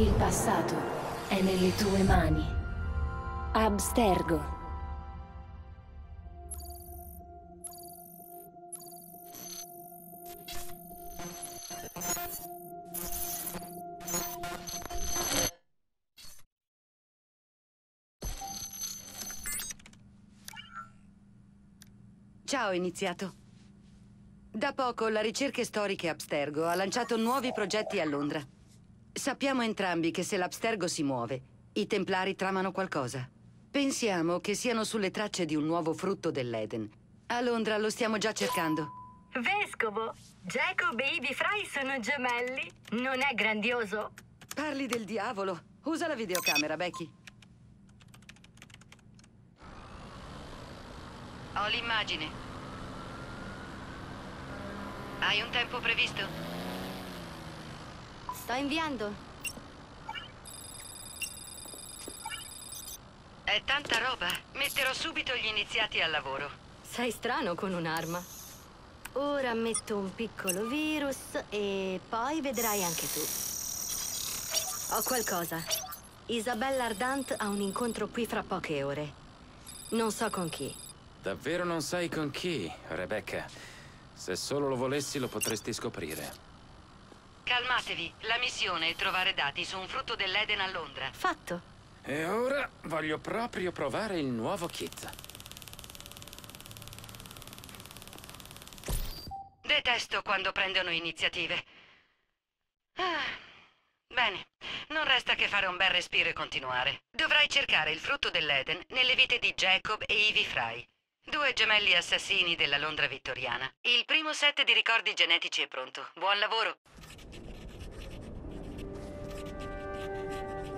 Il passato è nelle tue mani. Abstergo. Ciao, iniziato. Da poco la Ricerche Storiche Abstergo ha lanciato nuovi progetti a Londra. Sappiamo entrambi che se l'Abstergo si muove, i Templari tramano qualcosa. Pensiamo che siano sulle tracce di un nuovo frutto dell'Eden. A Londra lo stiamo già cercando. Vescovo, Jacob e Ivy Fry sono gemelli. Non è grandioso? Parli del diavolo. Usa la videocamera, Becky. Ho l'immagine. Hai un tempo previsto? Sto inviando. È tanta roba. Metterò subito gli iniziati al lavoro. Sei strano con un'arma. Ora metto un piccolo virus e poi vedrai anche tu. Ho qualcosa. Isabella Ardant ha un incontro qui fra poche ore. Non so con chi. Davvero non sai con chi, Rebecca? Se solo lo volessi lo potresti scoprire. Calmatevi. La missione è trovare dati su un frutto dell'Eden a Londra. Fatto. E ora voglio proprio provare il nuovo kit. Detesto quando prendono iniziative. Ah, bene, non resta che fare un bel respiro e continuare. Dovrai cercare il frutto dell'Eden nelle vite di Jacob e Ivy Fry. Due gemelli assassini della Londra vittoriana. Il primo set di ricordi genetici è pronto. Buon lavoro!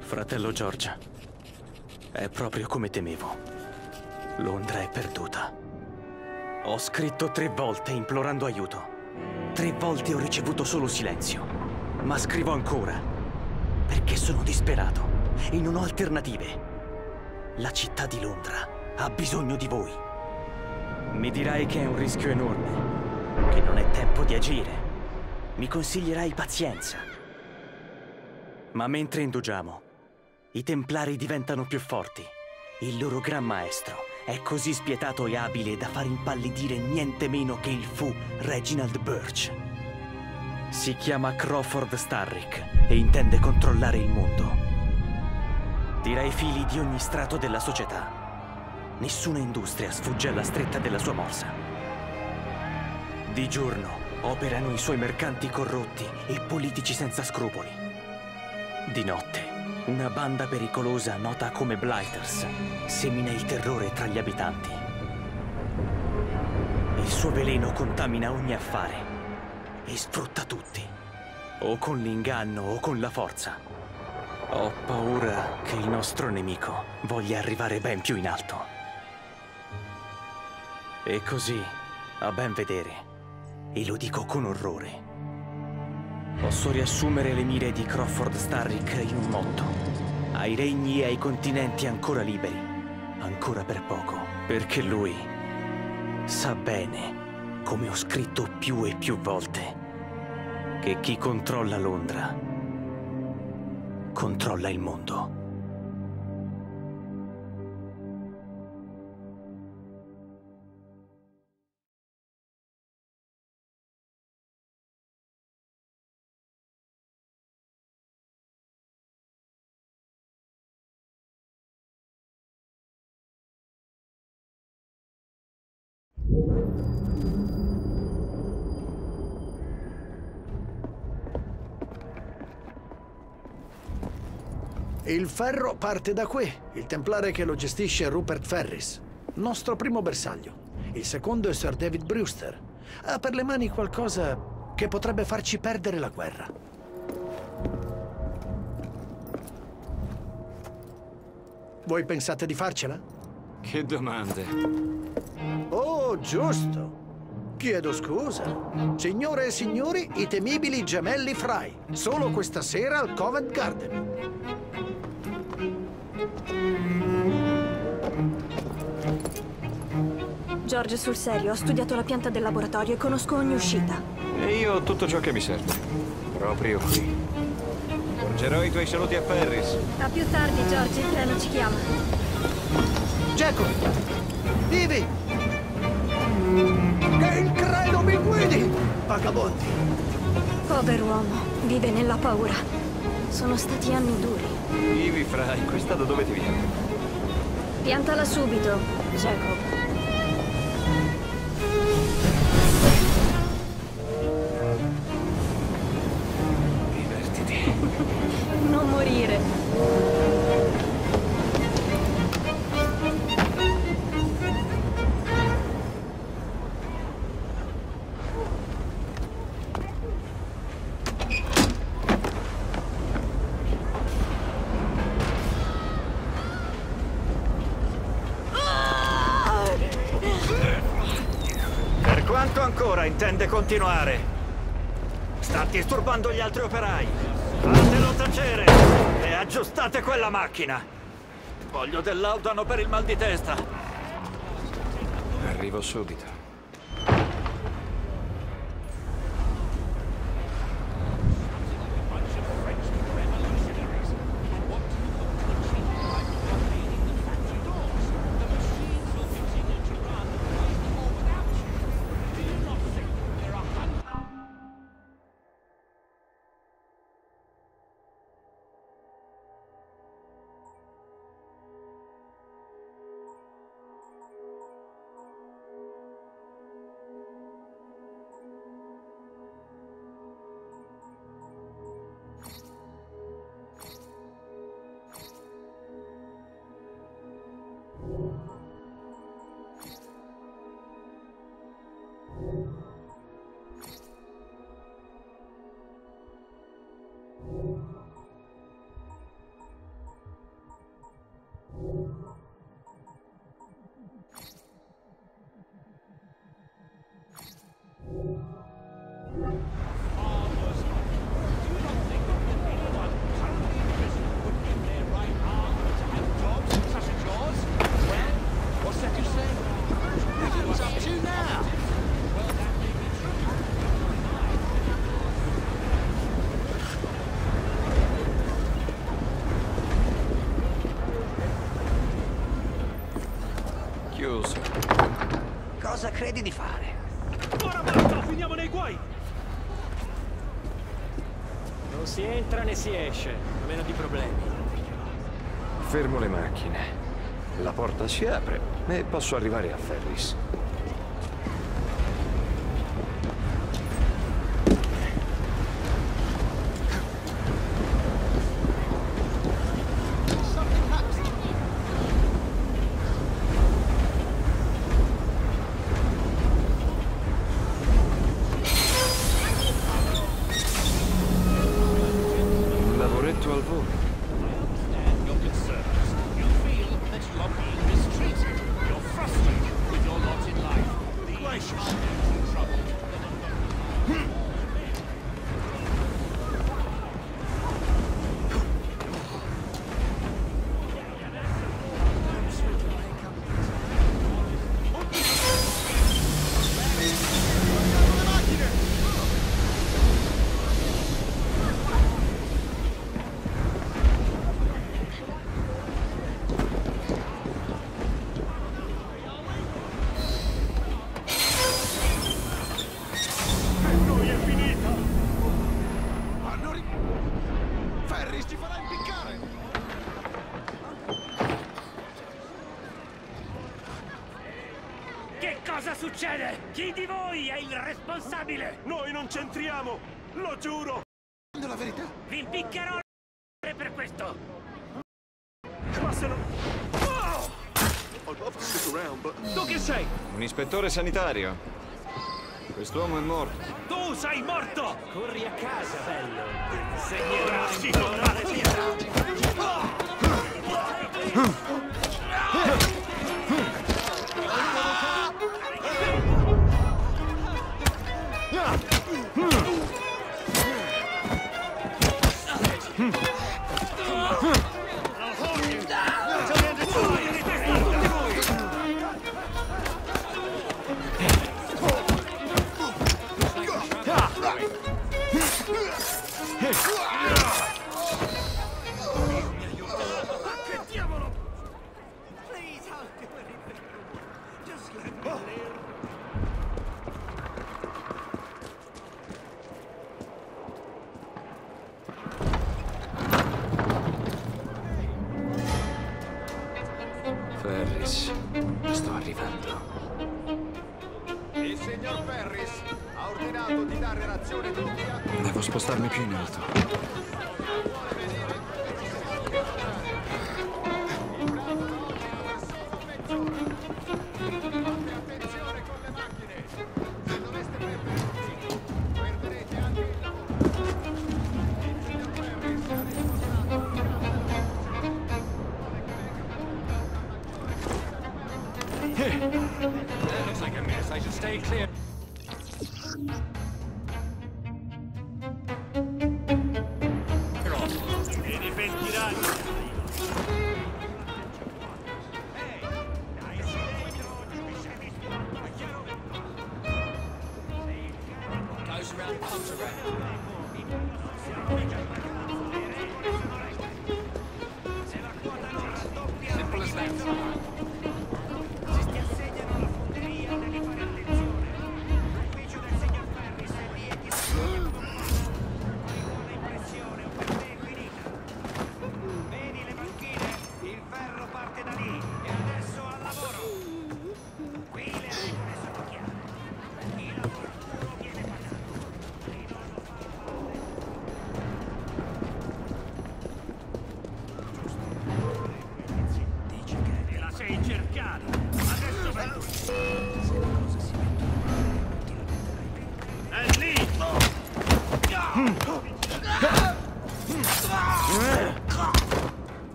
Fratello George, è proprio come temevo. Londra è perduta. Ho scritto tre volte implorando aiuto. Tre volte ho ricevuto solo silenzio. Ma scrivo ancora. Perché sono disperato e non ho alternative. La città di Londra ha bisogno di voi. Mi dirai che è un rischio enorme, che non è tempo di agire. Mi consiglierai pazienza. Ma mentre indugiamo, i Templari diventano più forti. Il loro gran maestro è così spietato e abile da far impallidire niente meno che il fu Reginald Birch. Si chiama Crawford Starrick e intende controllare il mondo. Tira i fili di ogni strato della società. Nessuna industria sfugge alla stretta della sua morsa. Di giorno operano i suoi mercanti corrotti e politici senza scrupoli. Di notte una banda pericolosa nota come Blighters semina il terrore tra gli abitanti. Il suo veleno contamina ogni affare e sfrutta tutti, o con l'inganno o con la forza. Ho paura che il nostro nemico voglia arrivare ben più in alto. E così, a ben vedere, e lo dico con orrore, Posso riassumere le mire di Crawford Starrick in un motto. Ai regni e ai continenti ancora liberi. Ancora per poco. Perché lui sa bene, come ho scritto più e più volte, che chi controlla Londra controlla il mondo. Il ferro parte da qui. Il templare che lo gestisce è Rupert Ferris, nostro primo bersaglio. Il secondo è Sir David Brewster. Ha per le mani qualcosa che potrebbe farci perdere la guerra. Voi pensate di farcela? Che domande. Giusto. Chiedo scusa. Signore e signori, i temibili gemelli Fry. Solo questa sera al Covent Garden. George, sul serio, ho studiato la pianta del laboratorio e conosco ogni uscita. E io ho tutto ciò che mi serve. Proprio qui. Mangerò i tuoi saluti a Ferris. A più tardi, George, il treno ci chiama. Jacob! Ivy! Che il credo mi guidi! Vagabondi! Pover'uomo, vive nella paura. Sono stati anni duri. Ivi, Fry, questa da dove ti viene? Piantala subito, Jacob. Continuare? Sta disturbando gli altri operai. Fatelo tacere e aggiustate quella macchina. Voglio del laudano per il mal di testa. Arrivo subito. Credi di fare? Ora basta, finiamo nei guai! Non si entra né si esce, a meno di problemi. Fermo le macchine. La porta si apre e posso arrivare a Ferris. Direttore sanitario. Quest'uomo è morto. Tu sei morto! Corri a casa, bello. Segnerà di pietà. Hmm.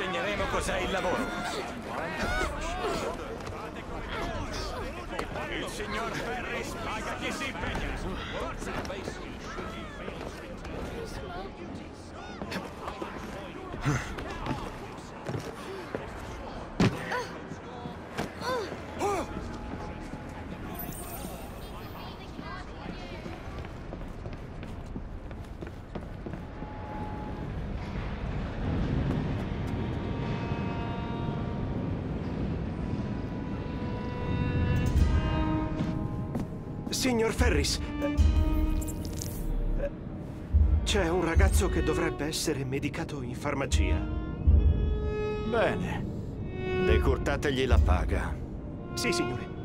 insegneremo cos'è il lavoro. Il signor Ferris paga chi si impegna. Forza! Signor Ferris, c'è un ragazzo che dovrebbe essere medicato in farmacia. Bene. Decurtategli la paga. Sì, signore.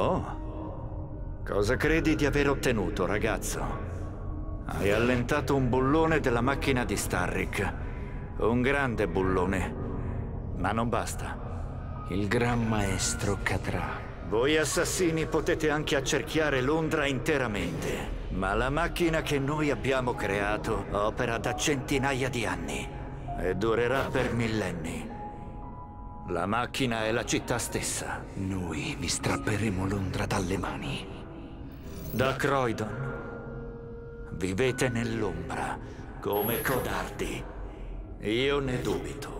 Oh, cosa credi di aver ottenuto, ragazzo? Hai allentato un bullone della macchina di Starrick. Un grande bullone. Ma non basta. Il gran maestro cadrà. Voi assassini potete anche accerchiare Londra interamente, ma la macchina che noi abbiamo creato opera da centinaia di anni. e durerà per millenni. La macchina è la città stessa. Noi vi strapperemo Londra dalle mani. Da Croydon vivete nell'ombra come codardi. Io ne dubito.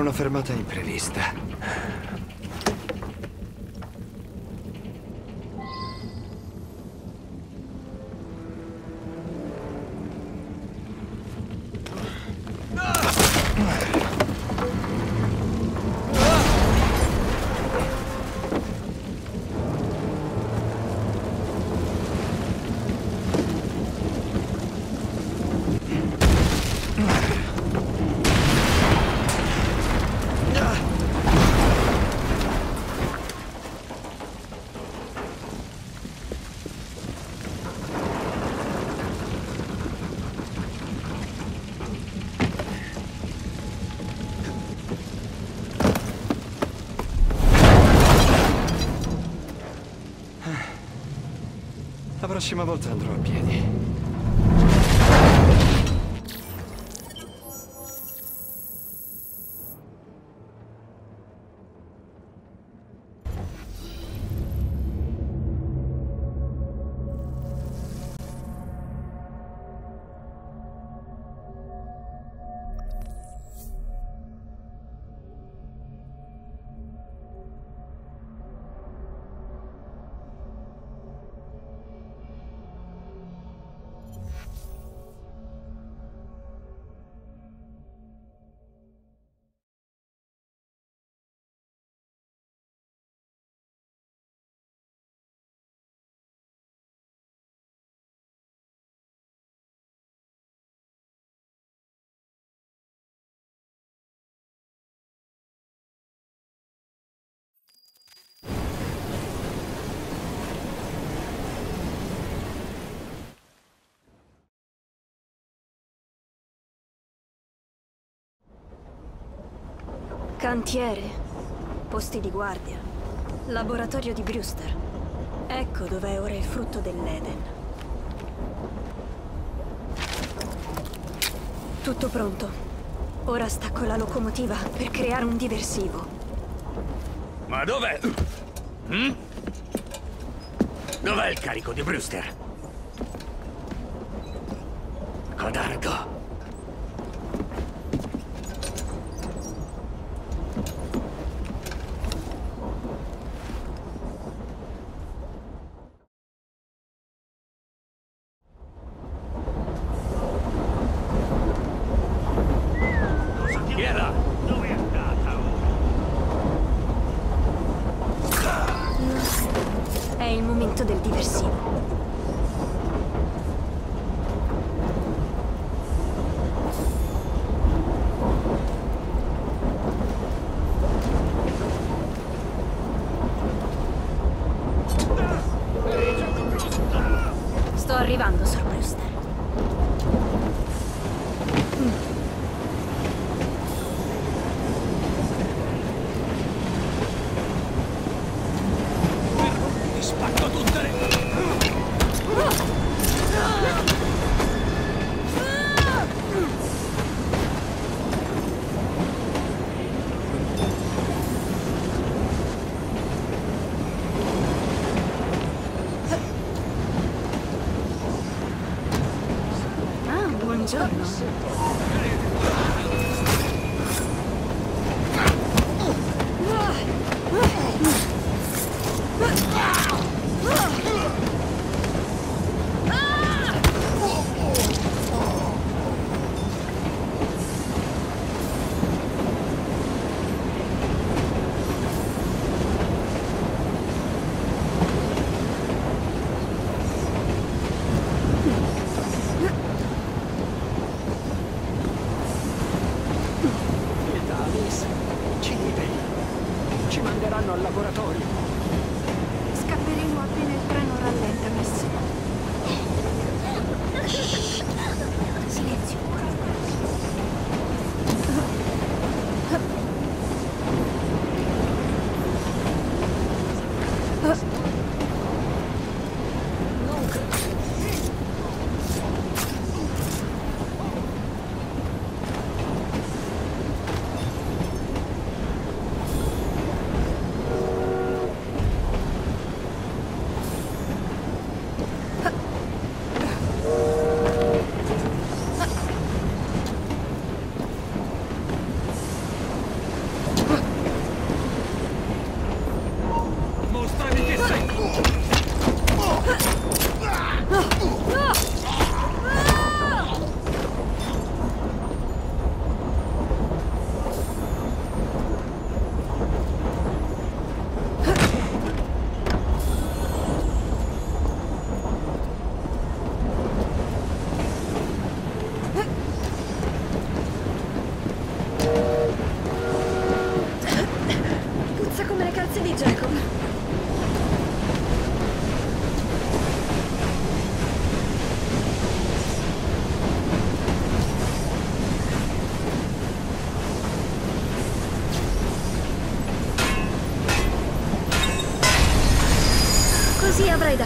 Una fermata imprevista. Prossima volta andrò a piedi. Cantiere, posti di guardia, laboratorio di Brewster. Ecco dov'è ora il frutto dell'Eden. Tutto pronto. Ora stacco la locomotiva per creare un diversivo. Ma dov'è? Mm? Dov'è il carico di Brewster? Codardo.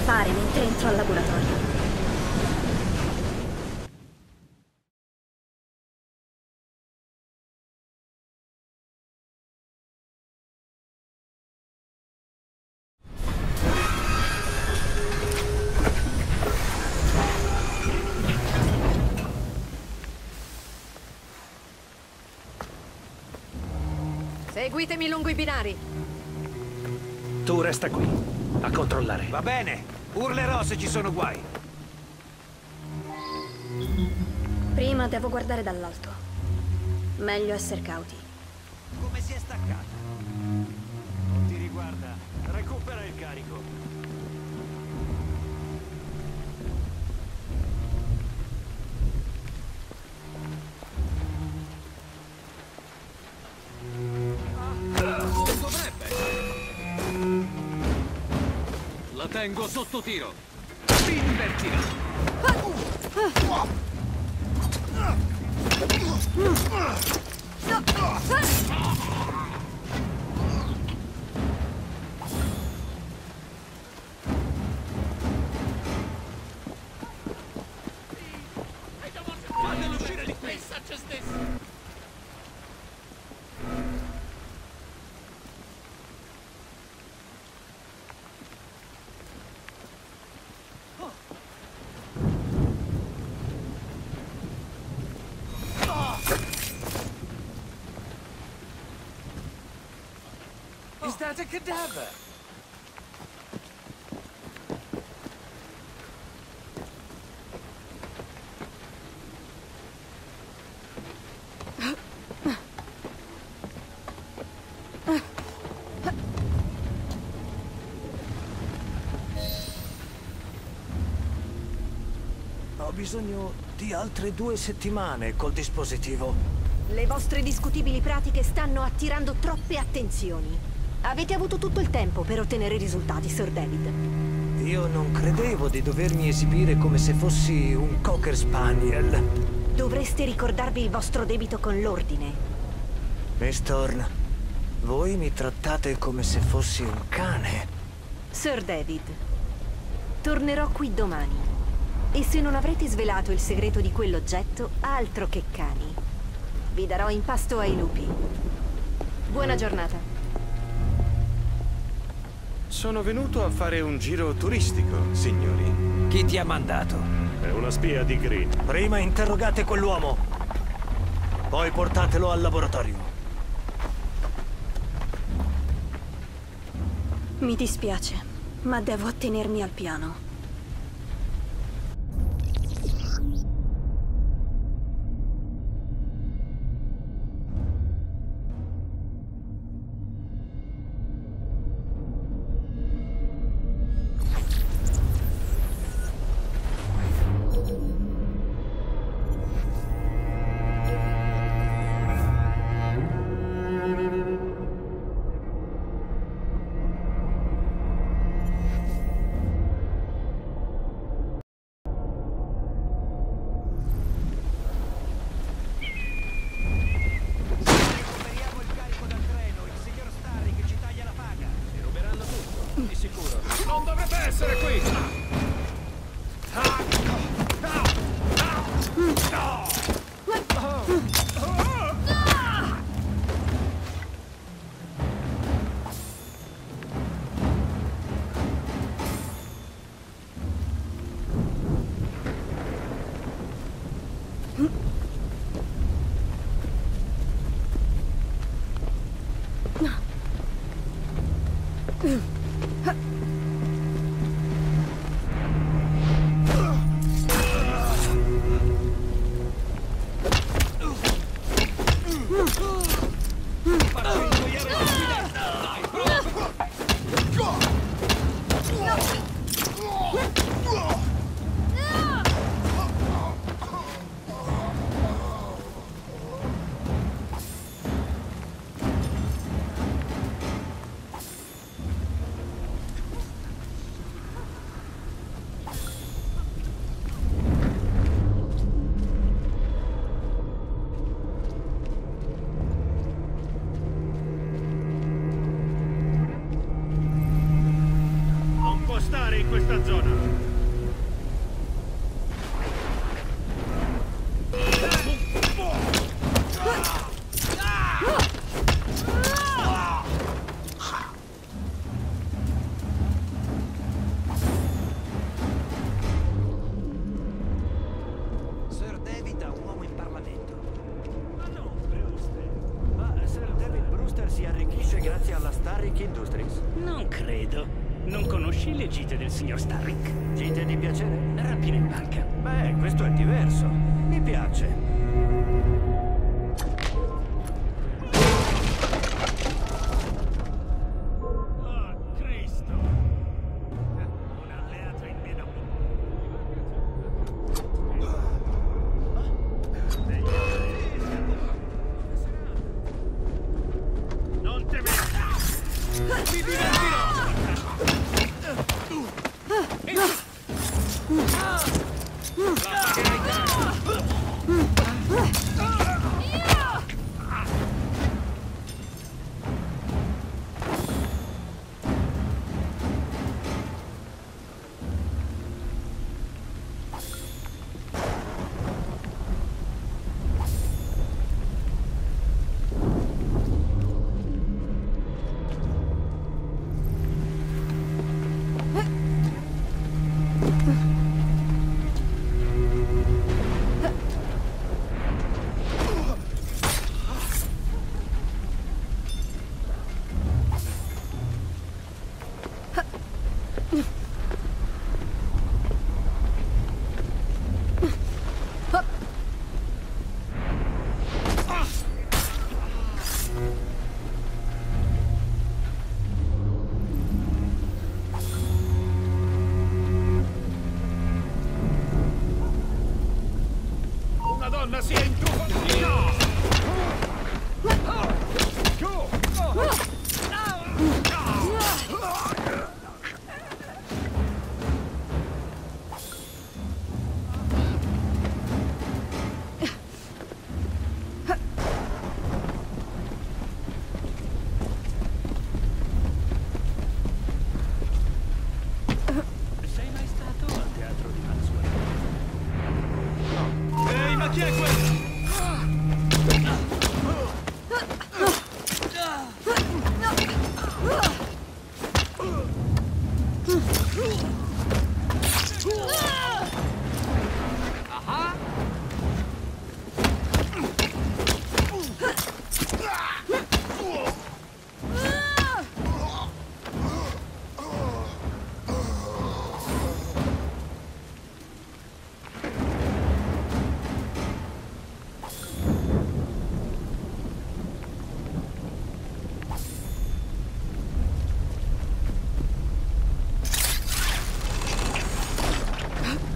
Fare mentre entro al laboratorio. Seguitemi lungo i binari. Tu resta qui, a controllare. Va bene, urlerò se ci sono guai. Prima devo guardare dall'alto. Meglio essere cauti. Tengo sotto tiro. Mi divertirà. Is that a cadaver? Ho bisogno di altre due settimane col dispositivo. Le vostre discutibili pratiche stanno attirando troppe attenzioni. Avete avuto tutto il tempo per ottenere risultati, Sir David. Io non credevo di dovermi esibire come se fossi un Cocker Spaniel. Dovreste ricordarvi il vostro debito con l'ordine. Miss Thorne, voi mi trattate come se fossi un cane. Sir David, tornerò qui domani. E se non avrete svelato il segreto di quell'oggetto, altro che cani. Vi darò in pasto ai lupi. Buona giornata. Sono venuto a fare un giro turistico, signori. Chi ti ha mandato? È una spia di Green. Prima interrogate quell'uomo. Poi portatelo al laboratorio. Mi dispiace, ma devo attenermi al piano.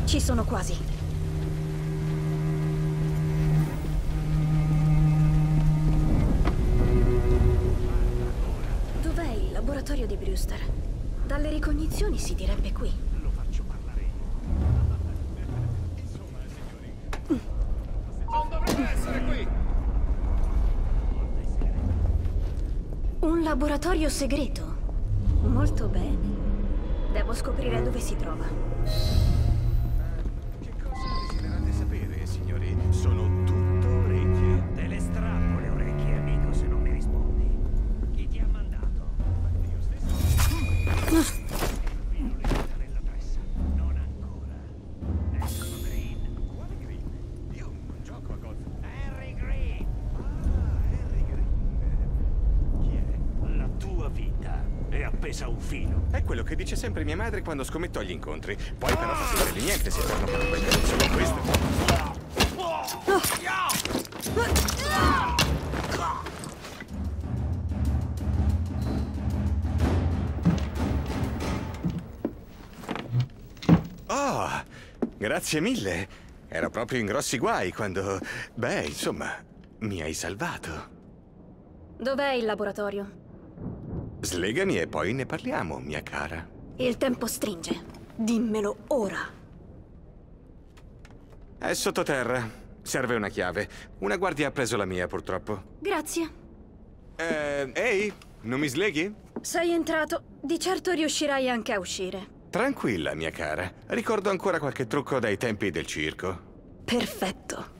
Ci sono quasi. Dov'è il laboratorio di Brewster? Dalle ricognizioni si direbbe qui. Lo faccio parlare io. Non dovrebbe essere qui! Un laboratorio segreto. Molto bene. Devo scoprire dove si trova. Dice sempre mia madre quando scommetto agli incontri. Poi però si vede niente se torno con quel solo questo. Oh, grazie mille. Ero proprio in grossi guai quando... Beh, insomma, mi hai salvato. Dov'è il laboratorio? Slegami e poi ne parliamo, mia cara. Il tempo stringe. Dimmelo ora. È sottoterra. Serve una chiave. Una guardia ha preso la mia, purtroppo. Grazie. Eh, ehi, non mi sleghi? Sei entrato. Di certo riuscirai anche a uscire. Tranquilla, mia cara. Ricordo ancora qualche trucco dai tempi del circo. Perfetto.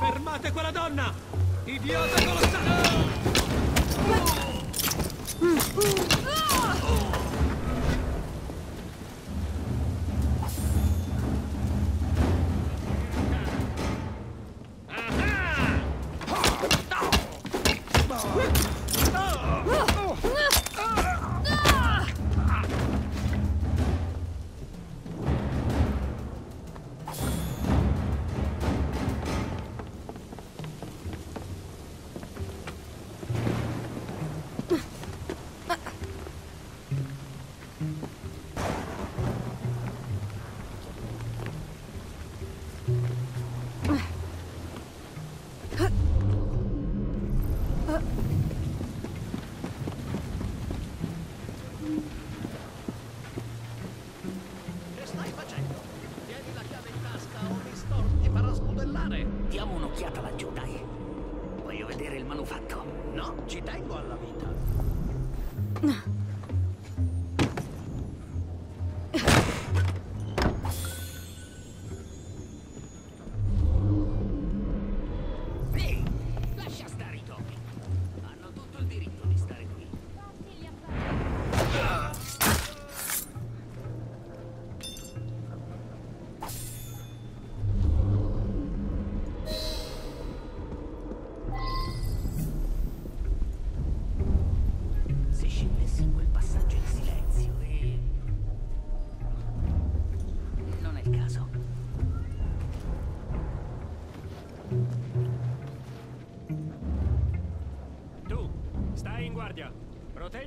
Fermate quella donna! Idiota colossale!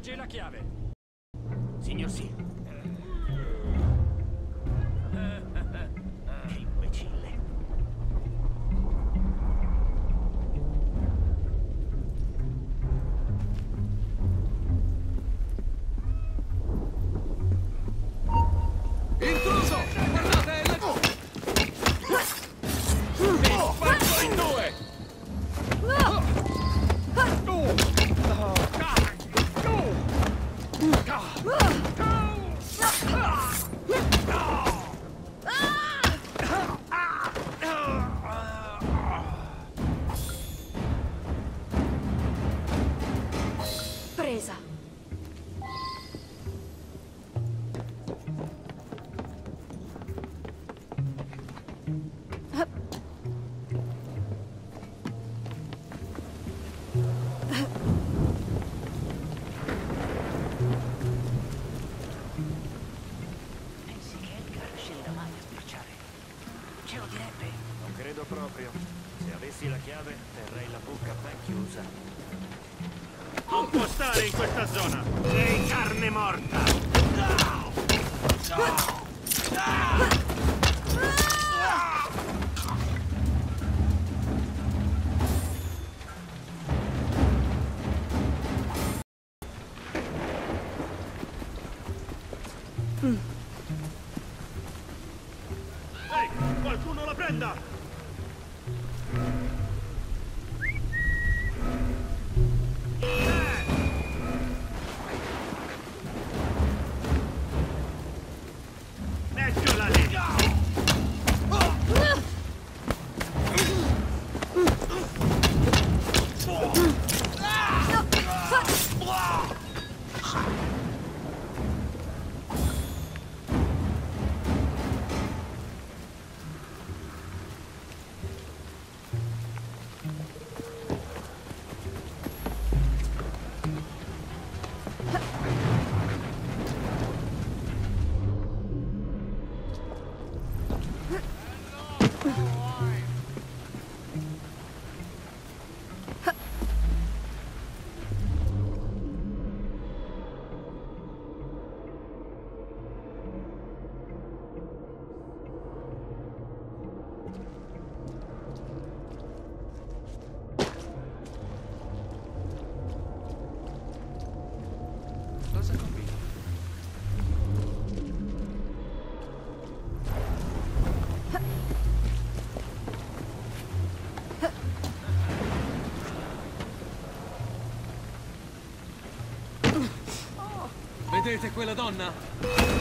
Proteggi la chiave. Sei Vedete quella donna?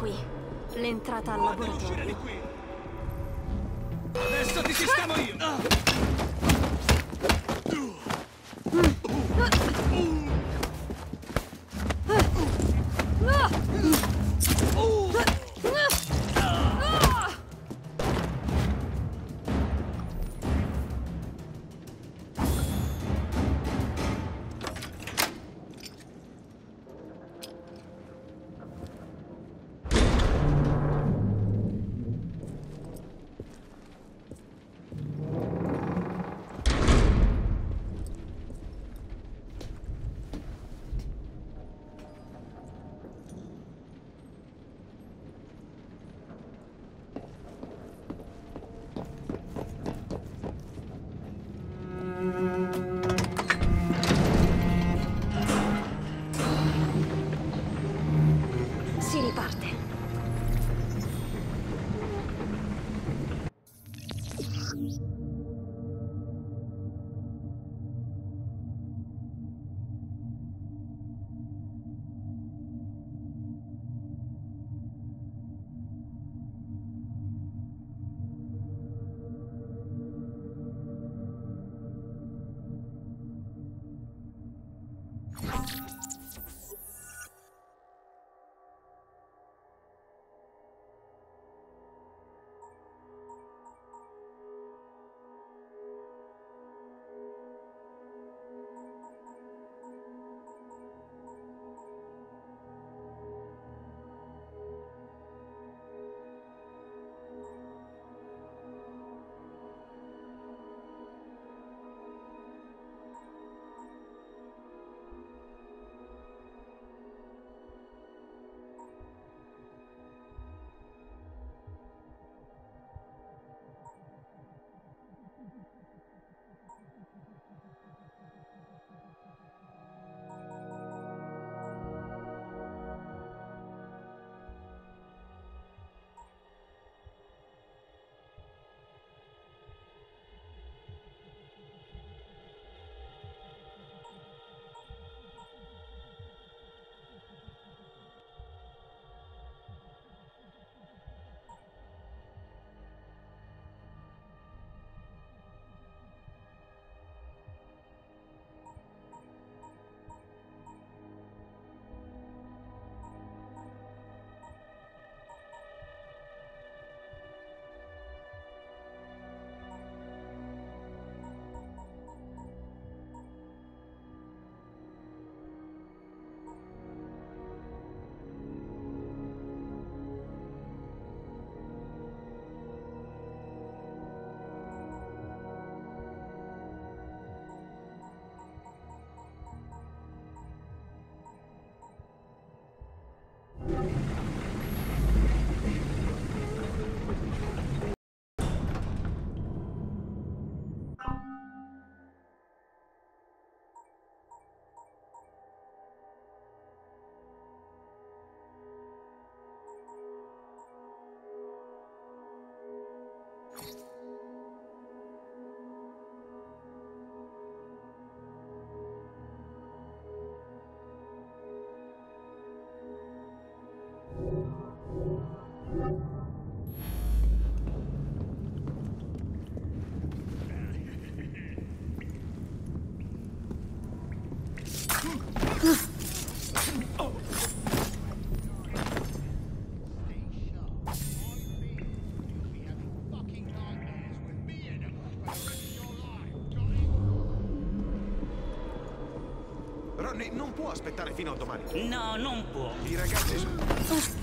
Qui. L'entrata al laboratorio. Adesso ti sistemo io! Non può aspettare fino a domani. No, non può. I ragazzi sono...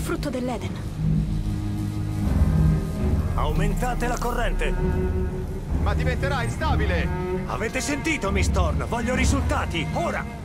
Il frutto dell'Eden. Aumentate la corrente! Ma diventerà instabile! Avete sentito, Miss Thorne? Voglio risultati, ora!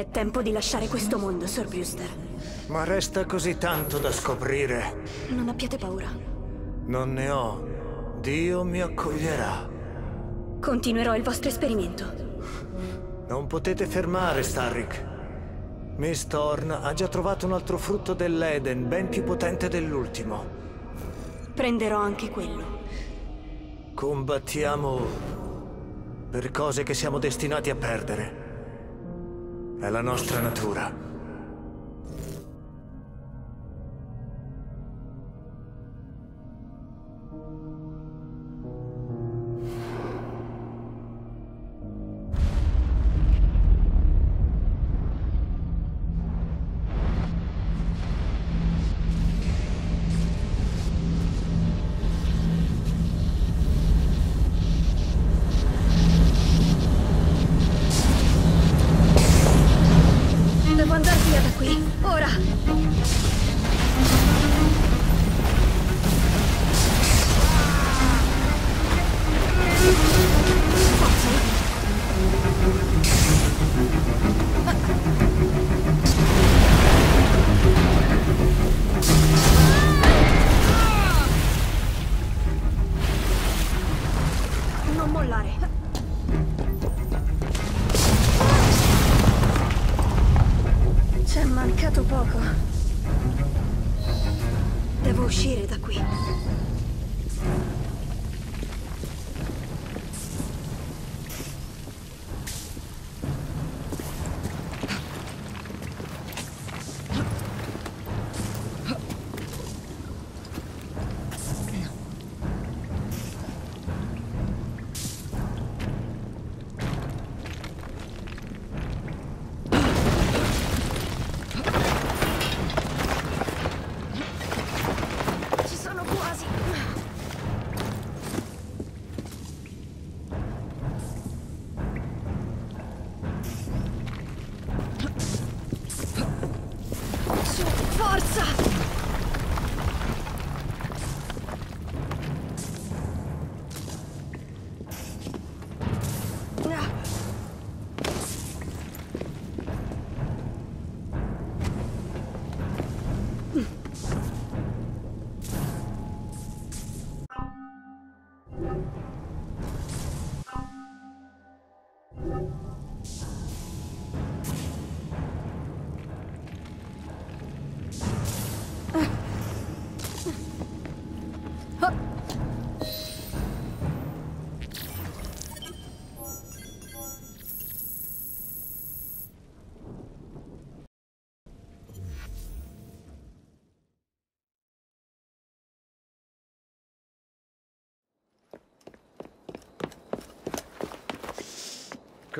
È tempo di lasciare questo mondo, Sir Brewster. Ma resta così tanto da scoprire. Non abbiate paura. Non ne ho. Dio mi accoglierà. Continuerò il vostro esperimento. Non potete fermare Starrick. Miss Thorne ha già trovato un altro frutto dell'Eden, ben più potente dell'ultimo. Prenderò anche quello. Combattiamo per cose che siamo destinati a perdere. È la nostra natura.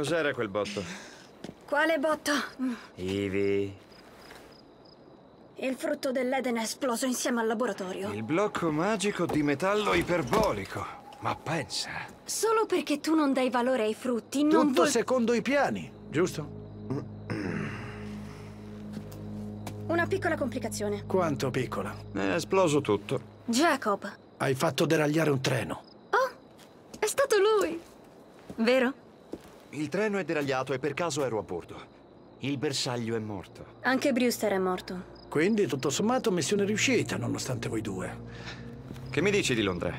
Cos'era quel botto? Quale botto? Ivi. Il frutto dell'Eden è esploso insieme al laboratorio. Il blocco magico di metallo iperbolico. Ma pensa. Solo perché tu non dai valore ai frutti, non Tutto secondo i piani, giusto? Una piccola complicazione. Quanto piccola. È esploso tutto. Jacob, Hai fatto deragliare un treno. è stato lui. Vero? Il treno è deragliato e per caso ero a bordo. Il bersaglio è morto. Anche Brewster è morto. Quindi, tutto sommato, missione riuscita, nonostante voi due. Che mi dici di Londra?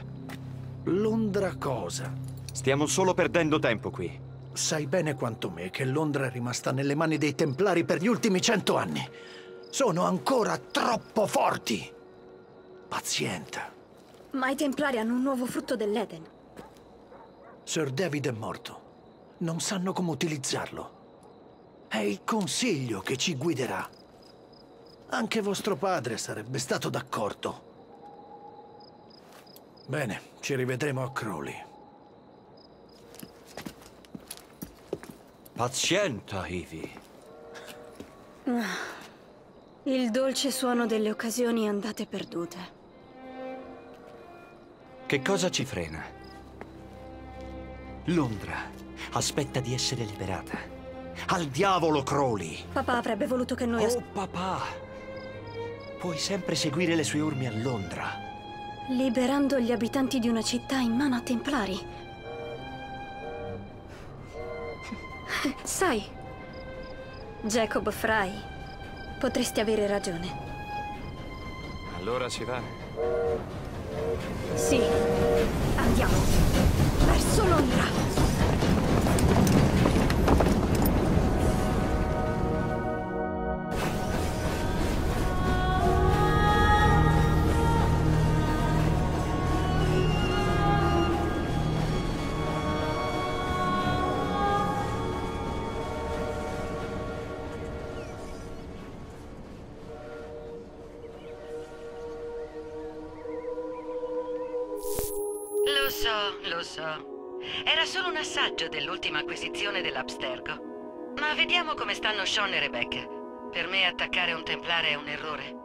Londra cosa? Stiamo solo perdendo tempo qui. Sai bene quanto me che Londra è rimasta nelle mani dei Templari per gli ultimi cento anni. Sono ancora troppo forti. Pazienta. Ma i Templari hanno un nuovo frutto dell'Eden. Sir David è morto. Non sanno come utilizzarlo. È il Consiglio che ci guiderà. Anche vostro padre sarebbe stato d'accordo. Bene, ci rivedremo a Crowley. Pazienta, Ivy. Ah, Il dolce suono delle occasioni andate perdute. Che cosa ci frena? Londra aspetta di essere liberata. Al diavolo, Crowley! Papà avrebbe voluto che noi... Oh, papà! Puoi sempre seguire le sue orme a Londra. Liberando gli abitanti di una città in mano a Templari. Sai, Jacob Fry, potresti avere ragione. Allora si va. Sì, andiamo. Verso Londra. Dell'ultima acquisizione dell'Abstergo. Ma vediamo come stanno Sean e Rebecca. Per me attaccare un templare è un errore.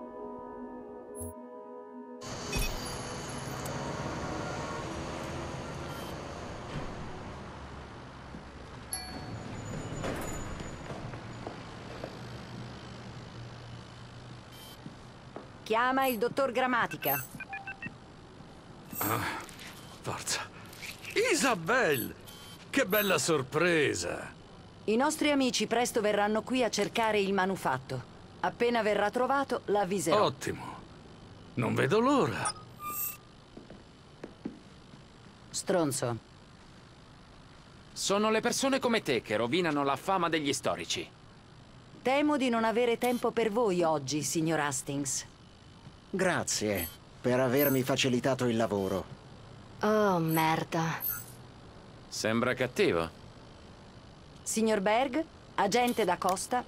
Chiama il dottor Grammatica. Ah, forza. Isabelle! Che bella sorpresa! I nostri amici presto verranno qui a cercare il manufatto. Appena verrà trovato, l'avviserò. Ottimo. Non vedo l'ora. Stronzo. Sono le persone come te che rovinano la fama degli storici. Temo di non avere tempo per voi oggi, signor Hastings. Grazie per avermi facilitato il lavoro. Oh, merda. Sembra cattivo. Signor Berg, agente da Costa,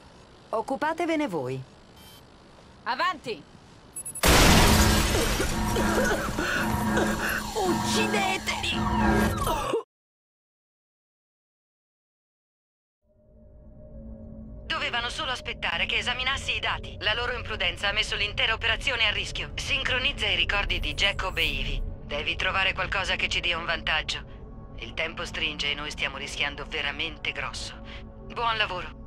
occupatevene voi. Avanti! Uccideteli! Dovevano solo aspettare che esaminassi i dati. La loro imprudenza ha messo l'intera operazione a rischio. Sincronizza i ricordi di Jacob e Ivy. Devi trovare qualcosa che ci dia un vantaggio. Il tempo stringe e noi stiamo rischiando veramente grosso. Buon lavoro.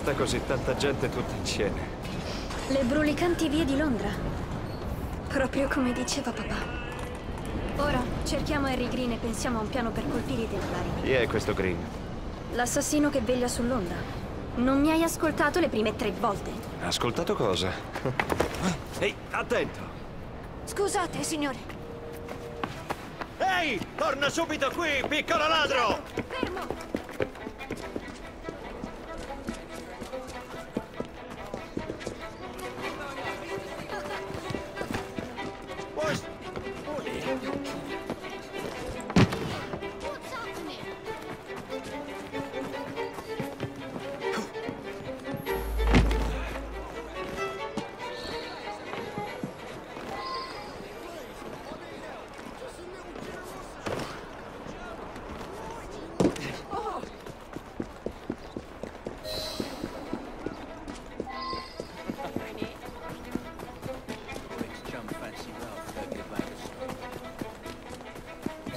Vista così tanta gente tutta insieme. Le brulicanti vie di Londra. Proprio come diceva papà. Ora cerchiamo Harry Green e pensiamo a un piano per colpire i templari. Chi è questo Green? L'assassino che veglia su Londra. Non mi hai ascoltato le prime tre volte. Ascoltato cosa? Ehi, attento! Scusate, signore. Ehi, torna subito qui, piccolo ladro! Fermo!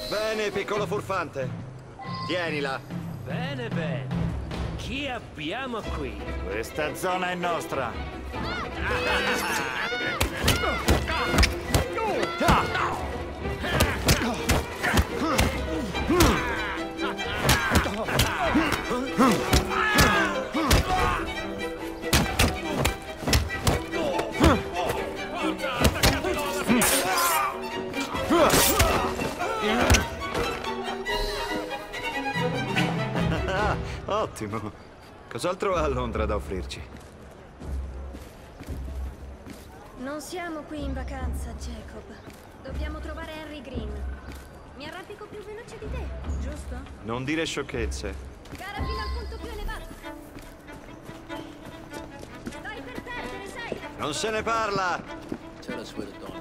Bene, piccolo furfante. Tienila. Bene, bene. Chi abbiamo qui? Questa zona è nostra. Ottimo. Cos'altro ha Londra da offrirci? Non siamo qui in vacanza, Jacob. Dobbiamo trovare Harry Green. Mi arrampico più veloce di te, giusto? Non dire sciocchezze. Gara fino al punto più elevato. Stai per perdere, sai? Non se ne parla! Tell us where the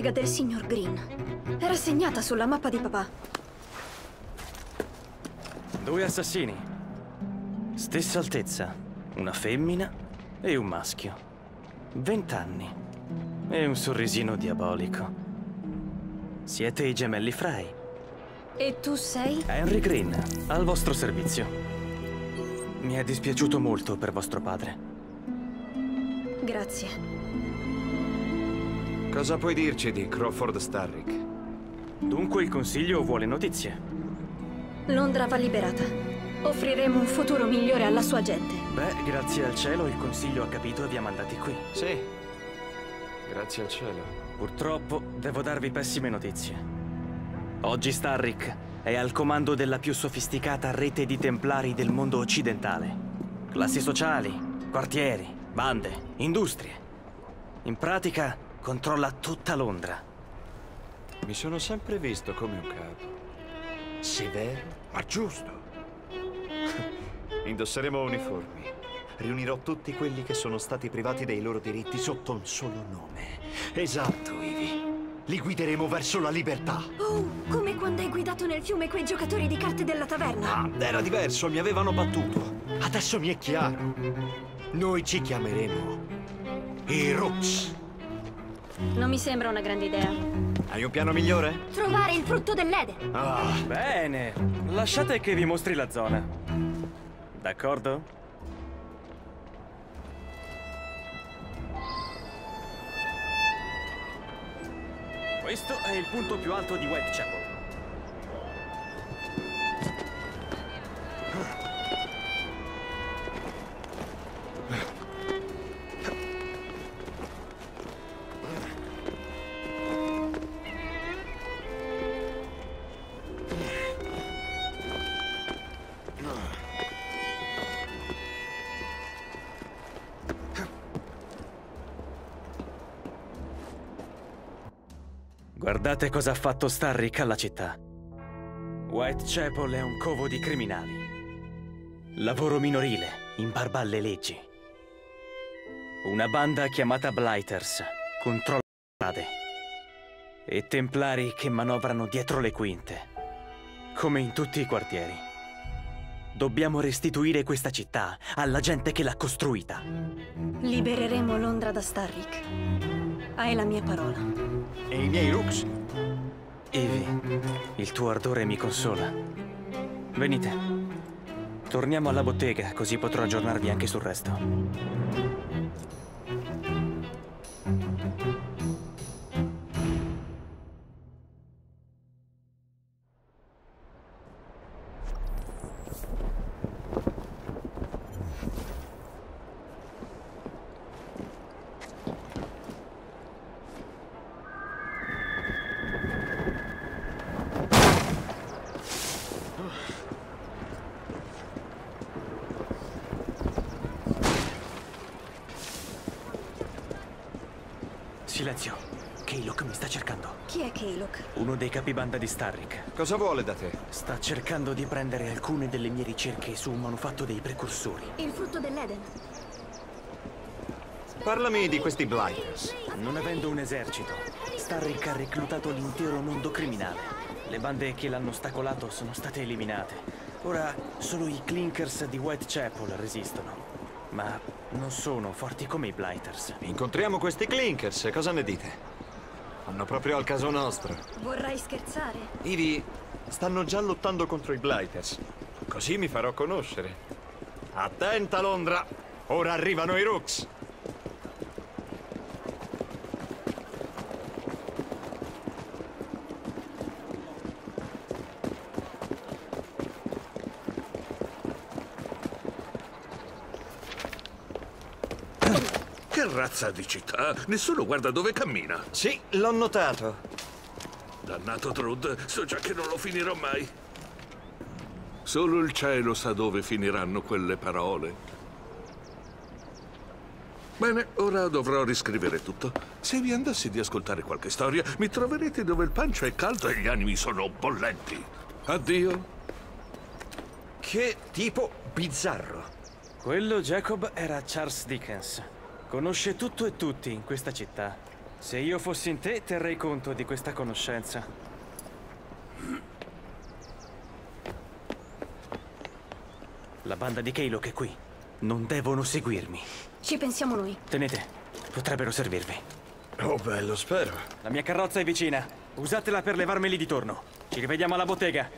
bottega del signor Green? Era segnata sulla mappa di papà. Due assassini. Stessa altezza. Una femmina e un maschio. Vent'anni. E un sorrisino diabolico. Siete i gemelli Fry. E tu sei? Henry Green, al vostro servizio. Mi è dispiaciuto molto per vostro padre. Grazie. Cosa puoi dirci di Crawford Starrick? Dunque il consiglio vuole notizie. Londra va liberata. Offriremo un futuro migliore alla sua gente. Beh, grazie al cielo il consiglio ha capito e vi ha mandati qui. Sì. Grazie al cielo. Purtroppo devo darvi pessime notizie. Oggi Starrick è al comando della più sofisticata rete di templari del mondo occidentale. Classi sociali, quartieri, bande, industrie. In pratica controlla tutta Londra. Mi sono sempre visto come un capo. Severo, ma giusto. Indosseremo uniformi. Riunirò tutti quelli che sono stati privati dei loro diritti sotto un solo nome. Esatto, Ivi. Li guideremo verso la libertà. Oh, come quando hai guidato nel fiume quei giocatori di carte della taverna. Ah, era diverso, mi avevano battuto. Adesso mi è chiaro. Noi ci chiameremo i Rooks. Non mi sembra una grande idea. Hai un piano migliore? Trovare il frutto dell'Eden. Ah, Bene, lasciate che vi mostri la zona. D'accordo? Questo è il punto più alto di Whitechapel. Guardate cosa ha fatto Starrick alla città. Whitechapel è un covo di criminali. Lavoro minorile, in barba alle leggi. Una banda chiamata Blighters controlla strade. E templari che manovrano dietro le quinte. Come in tutti i quartieri. Dobbiamo restituire questa città alla gente che l'ha costruita. Libereremo Londra da Starrick. Hai la mia parola. E i miei Rooks? Evie, il tuo ardore mi consola. Venite. Torniamo alla bottega, così potrò aggiornarvi anche sul resto. Capibanda di Starrick. Cosa vuole da te? Sta cercando di prendere alcune delle mie ricerche su un manufatto dei precursori. Il frutto dell'Eden. Parlami di questi Blighters. Non avendo un esercito, Starrick ha reclutato l'intero mondo criminale. Le bande che l'hanno ostacolato sono state eliminate. Ora solo i Clinkers di Whitechapel resistono. Ma non sono forti come i Blighters. Incontriamo questi Clinkers, cosa ne dite? Fanno proprio al caso nostro. Vorrai scherzare? Ivi, stanno già lottando contro i Blighters. Così mi farò conoscere. Attenta, Londra! Ora arrivano i Rooks! Che razza di città? Nessuno guarda dove cammina. Sì, l'ho notato. Dannato Trud, so già che non lo finirò mai. Solo il cielo sa dove finiranno quelle parole. Bene, ora dovrò riscrivere tutto. Se vi andassi di ascoltare qualche storia, mi troverete dove il pancio è caldo e gli animi sono bollenti. Addio. Che tipo bizzarro. Quello Jacob era Charles Dickens. Conosce tutto e tutti in questa città. Se io fossi in te, terrei conto di questa conoscenza. La banda di Keylok è qui. Non devono seguirmi. Ci pensiamo noi. Tenete, potrebbero servirvi. Oh, bello, spero. La mia carrozza è vicina. Usatela per levarmeli di torno. Ci rivediamo alla bottega.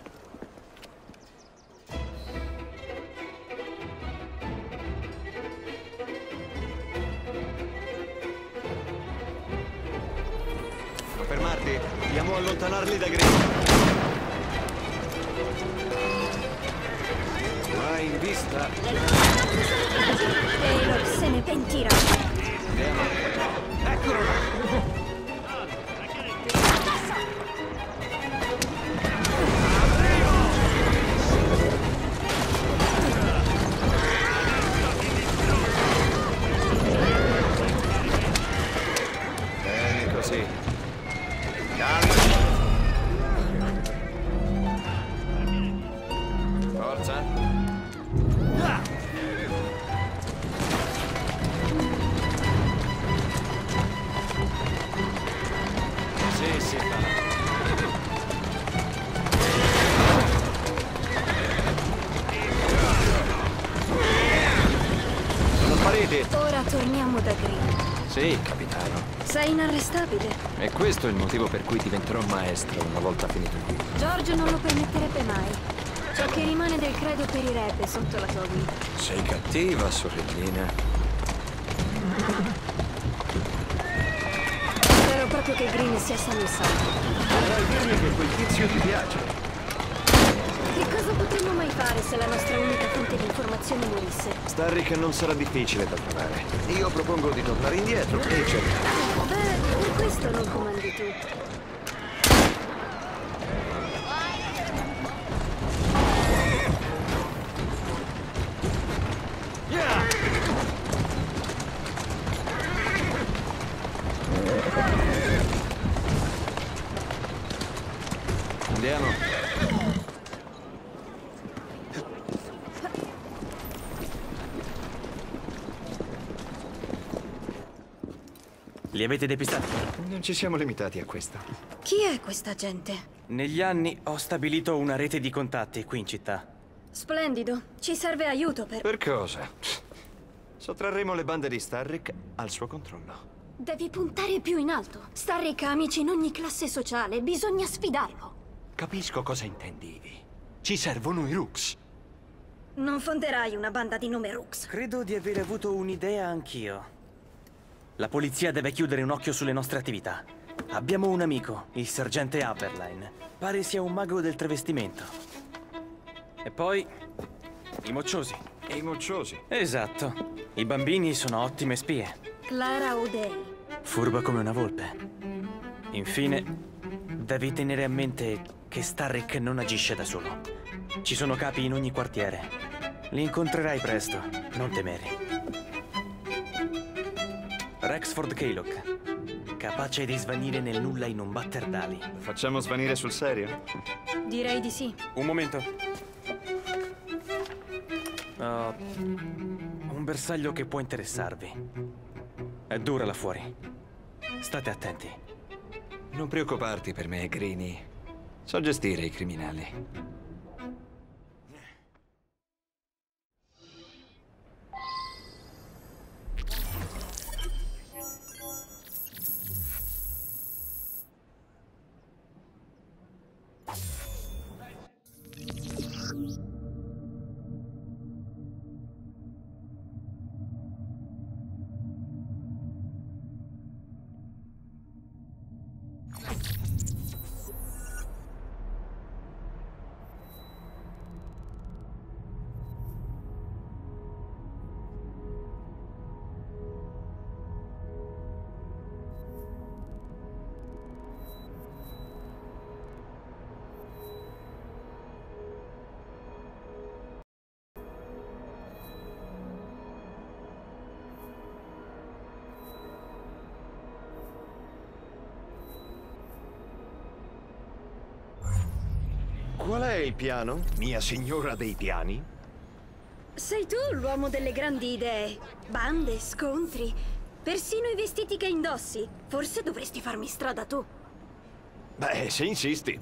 Allontanarli da Green. Mai in vista. Keylok se ne pentirà. Eccolo Sì, capitano. Sei inarrestabile. E questo è il motivo per cui diventerò maestro una volta finito qui. Giorgio non lo permetterebbe mai. Ciò che rimane del credo perirebbe sotto la tua guida. Sei cattiva, sorellina. Spero proprio che Green sia sano e salvo. Vorrai dirmi che quel tizio ti piace. Che cosa potremmo mai fare se la nostra unica fonte di informazioni morisse? Starrick non sarà difficile da trovare. Io propongo di tornare indietro e cercare. Beh, per questo non comandi tu. Li avete depistati? Non ci siamo limitati a questo. Chi è questa gente? Negli anni ho stabilito una rete di contatti qui in città. Splendido. Ci serve aiuto per... Per cosa? Sottrarremo le bande di Starrick al suo controllo. Devi puntare più in alto. Starrick ha amici in ogni classe sociale. Bisogna sfidarlo. Capisco cosa intendi, Ivy. Ci servono i Rooks. Non fonderai una banda di nome Rooks. Credo di aver avuto un'idea anch'io. La polizia deve chiudere un occhio sulle nostre attività. Abbiamo un amico, il sergente Aberline. Pare sia un mago del travestimento. E poi... i mocciosi. E i mocciosi? Esatto. I bambini sono ottime spie. Clara O'Day. Furba come una volpe. Infine, devi tenere a mente che Starrick non agisce da solo. Ci sono capi in ogni quartiere. Li incontrerai presto, non temere. Rexford Kaylock, capace di svanire nel nulla in un batter d'ali. Lo facciamo svanire sul serio? Direi di sì. Un momento. Ho un bersaglio che può interessarvi. È dura là fuori. State attenti. Non preoccuparti per me, Greeny. So gestire i criminali. Il piano, mia signora dei piani? Sei tu l'uomo delle grandi idee. Bande, scontri, persino i vestiti che indossi. Forse dovresti farmi strada tu. Beh, se insisti.